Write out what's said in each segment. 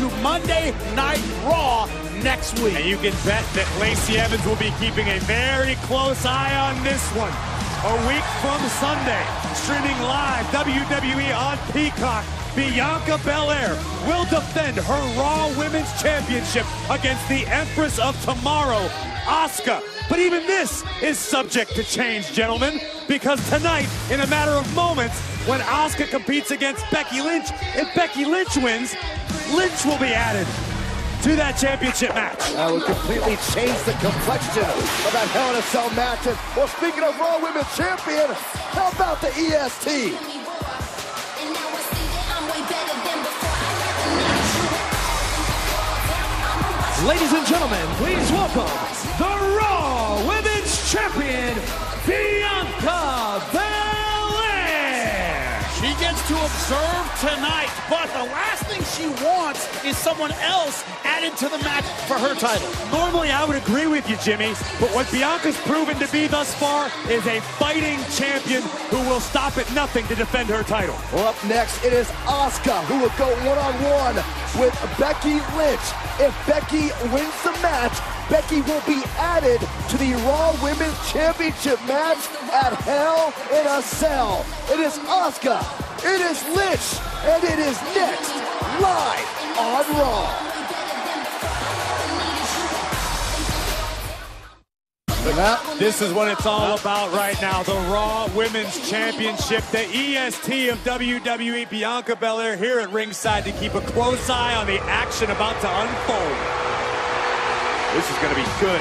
to Monday Night Raw next week. And you can bet that Lacey Evans will be keeping a very close eye on this one. A week from Sunday, streaming live WWE on Peacock, Bianca Belair will defend her Raw Women's Championship against the Empress of Tomorrow, Asuka. But even this is subject to change, gentlemen, because tonight, in a matter of moments, when Asuka competes against Becky Lynch, if Becky Lynch wins, Lynch will be added to that championship match. That would completely change the complexion of that Hell in a Cell match. And, well, speaking of Raw Women's Champion, how about the EST? Ladies and gentlemen, please welcome the Raw Women's Champion, Bianca to observe tonight, but the last thing she wants is someone else added to the match for her title. Normally, I would agree with you, Jimmy, but what Bianca's proven to be thus far is a fighting champion who will stop at nothing to defend her title. Well, up next, it is Asuka who will go one-on-one with Becky Lynch. If Becky wins the match, Becky will be added to the Raw Women's Championship match at Hell in a Cell. It is Asuka, it is Lynch, and it is next live on Raw. This is what it's all about right now. The Raw Women's Championship, the EST of WWE, Bianca Belair here at ringside to keep a close eye on the action about to unfold. This is going to be good.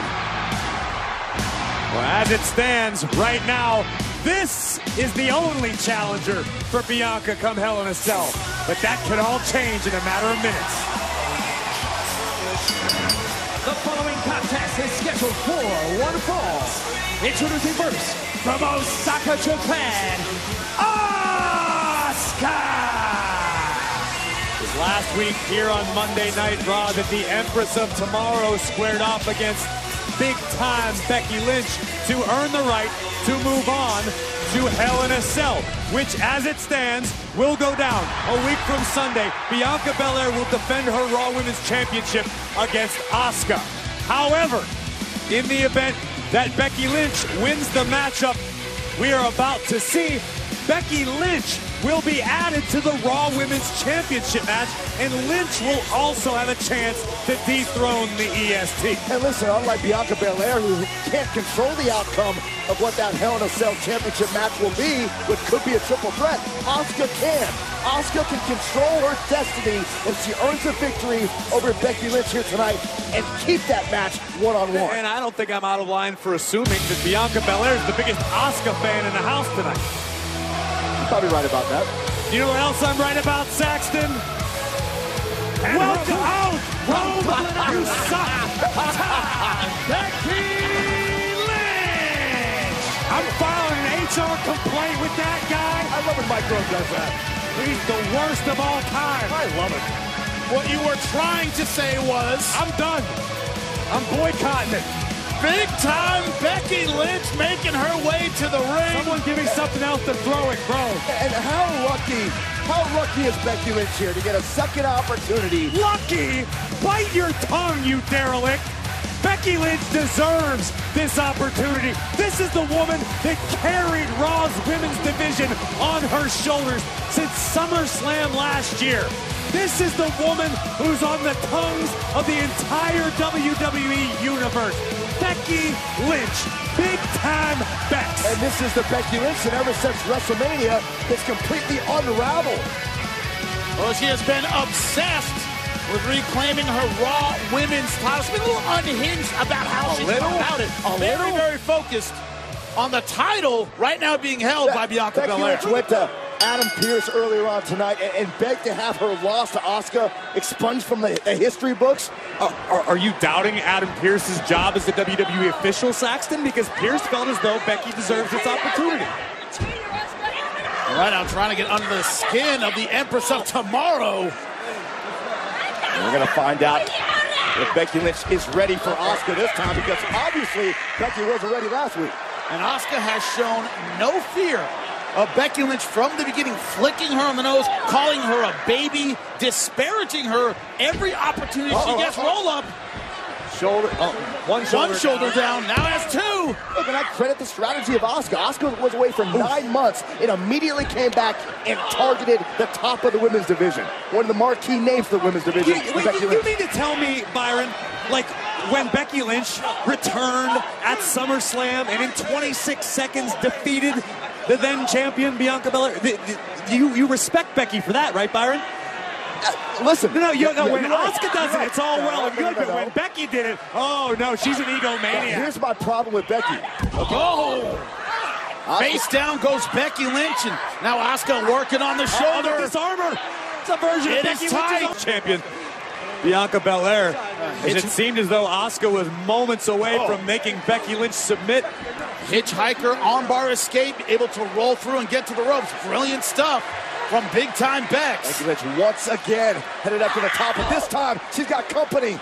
Well, as it stands right now, this is the only challenger for Bianca come Hell in a Cell. But that could all change in a matter of minutes. The following contest is scheduled for one fall. Introducing first, from Osaka, Japan, Asuka! was last week here on Monday Night Raw that the Empress of Tomorrow squared off against big-time Becky Lynch to earn the right to move on to Hell in a Cell, which, as it stands, will go down a week from Sunday. Bianca Belair will defend her Raw Women's Championship against Asuka. However, in the event that Becky Lynch wins the matchup we are about to see, Becky Lynch will be added to the Raw Women's Championship match, and Lynch will also have a chance to dethrone the EST. And listen, unlike Bianca Belair, who can't control the outcome of what that Hell in a Cell championship match will be, which could be a triple threat, Asuka can. Asuka can control her destiny if she earns a victory over Becky Lynch here tonight and keep that match one-on-one. And I don't think I'm out of line for assuming that Bianca Belair is the biggest Asuka fan in the house tonight. Probably right about that. You know what else I'm right about, Saxton? Welcome out, Rome, you suck. Becky Lynch! I'm filing an HR complaint with that guy. I love when Mike Rome does that. He's the worst of all time. I love it. What you were trying to say was I'm done. I'm boycotting it. Big time Becky Lynch making her way to the ring. Someone give me something else to throw it, bro. And how lucky, how lucky is Becky Lynch here to get a second opportunity? Lucky! Bite your tongue, you derelict! Becky Lynch deserves this opportunity. This is the woman that carried Raw's women's division on her shoulders since SummerSlam last year. This is the woman who's on the tongues of the entire WWE universe. Becky Lynch, big time Bex. And this is the Becky Lynch that ever since WrestleMania has completely unraveled. Well, she has been obsessed with reclaiming her Raw Women's title. She's been a little unhinged about how A she's little? about it. A very, little? very focused on the title right now being held by Bianca Becky Belair. Lynch went to Adam Pearce earlier on tonight and, and begged to have her loss to Asuka expunged from the, the history books. Uh, are, are you doubting Adam Pearce's job as the WWE official, Saxton? Because Pearce felt as though Becky deserves this opportunity. Right now, trying to get under the skin of the Empress of Tomorrow. And we're going to find out if Becky Lynch is ready for Asuka this time because obviously Becky wasn't ready last week. And Asuka has shown no fear of Becky Lynch from the beginning, flicking her on the nose, calling her a baby, disparaging her every opportunity she gets. Roll up. Shoulder. Oh, One shoulder, One shoulder down. Now has two. Look, and I credit the strategy of Asuka. Asuka was away for nine months and immediately came back and targeted the top of the women's division. One of the marquee names for the women's division. You, Becky you mean to tell me, Byron, like when Becky Lynch returned at SummerSlam and in 26 seconds defeated the then champion Bianca Belair? the- the- You you respect Becky for that, right, Byron? Uh, listen. No, no, you, no when right. Asuka does it, it's all right. well and No, no, good, no, but when Becky did it, oh no, she's an egomaniac. Here's my problem with Becky. Oh. Face down goes Becky Lynch, and now Asuka working on the Oh, shoulder. the disarmer. It's a version It of is Becky tight. Lynch's champion. Bianca Belair. As it seemed as though Asuka was moments away Oh. from making Becky Lynch submit. Hitchhiker armbar escape, able to roll through and get to the ropes. Brilliant stuff from Big Time Bex. Becky Lynch once again headed up to the top, but this time she's got company.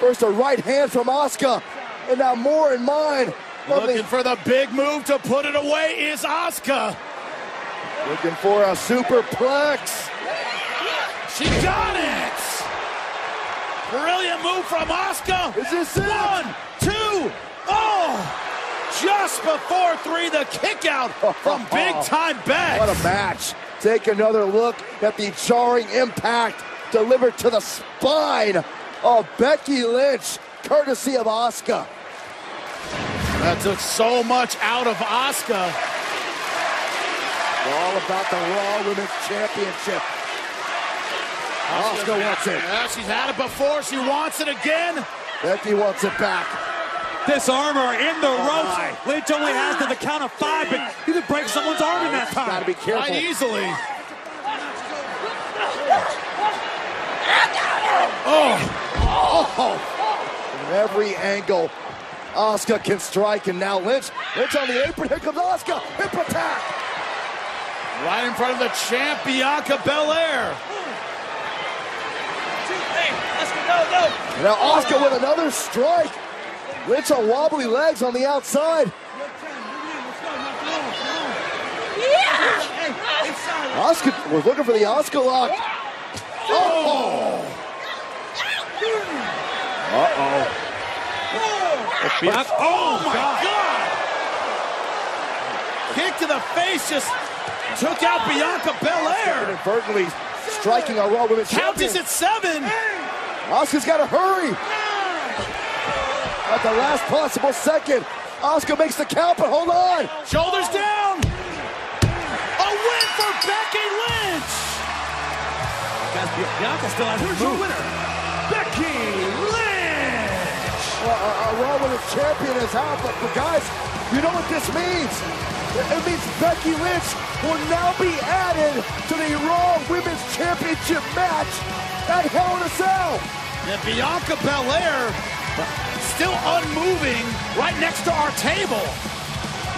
First a right hand from Asuka, and now more in mind. Lovely- Looking for the big move to put it away is Asuka. Looking for a superplex. She got it. Brilliant move from Asuka. Is this it? One, two, oh! Just before three, the kick out from Big Time Bex. What a match. Take another look at the jarring impact delivered to the spine of Becky Lynch, courtesy of Asuka. That took so much out of Asuka. All about the Raw Women's Championship. Asuka wants it. Yeah, she's had it before. She wants it again. Becky wants it back. Disarmer in the oh, my. ropes. Lynch only has to the count of five, but you could break someone's arm in that time. Gotta be careful. Quite easily. Oh. Oh. From every angle, Asuka can strike, and now Lynch. Lynch on the apron. Here comes Asuka. Hip attack. Right in front of the champ, Bianca Belair. And now Asuka with another strike. Lynch on wobbly legs on the outside. Asuka was looking for the Asuka lock. Oh! Uh-oh. Bianca, oh my God! God! Kick to the face just took out Bianca Belair. Inadvertently striking our Raw Women's Count Champion. is at seven. Asuka's got to hurry. At the last possible second, Asuka makes the count, but hold on. Shoulders down. A win for Becky Lynch. Guys, Bianca still has Here's your winner, Becky Lynch. Uh, our our Raw Women's Champion is out, but, but guys, you know what this means? It, it means Becky Lynch will now be added to the Raw Women's Championship match at Hell in a Cell. And Bianca Belair still unmoving right next to our table.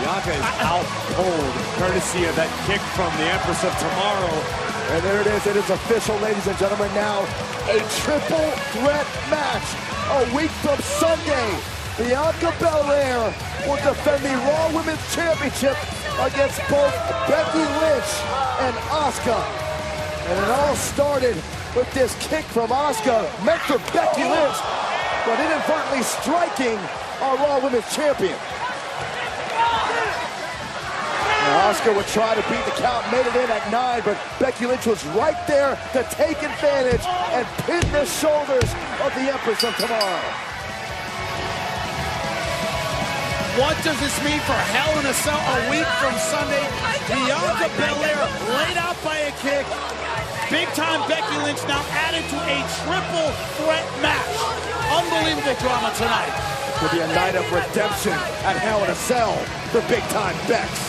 Bianca is out cold, courtesy of that kick from the Empress of Tomorrow. And there it is. It is official, ladies and gentlemen. Now a triple threat match. A week from Sunday, Bianca Belair will defend the Raw Women's Championship against both Becky Lynch and Asuka. And it all started with this kick from Asuka, meant for Becky Lynch, but inadvertently striking our Raw Women's Champion. Asuka would try to beat the count, made it in at nine, but Becky Lynch was right there to take advantage and pin the shoulders of the Empress of Tomorrow. What does this mean for Hell in a Cell a week from Sunday? Bianca Belair laid out by a kick. Big time Becky Lynch now added to a triple threat match. Unbelievable drama tonight. It Will be a night of redemption at Hell in a Cell for Big Time Bex.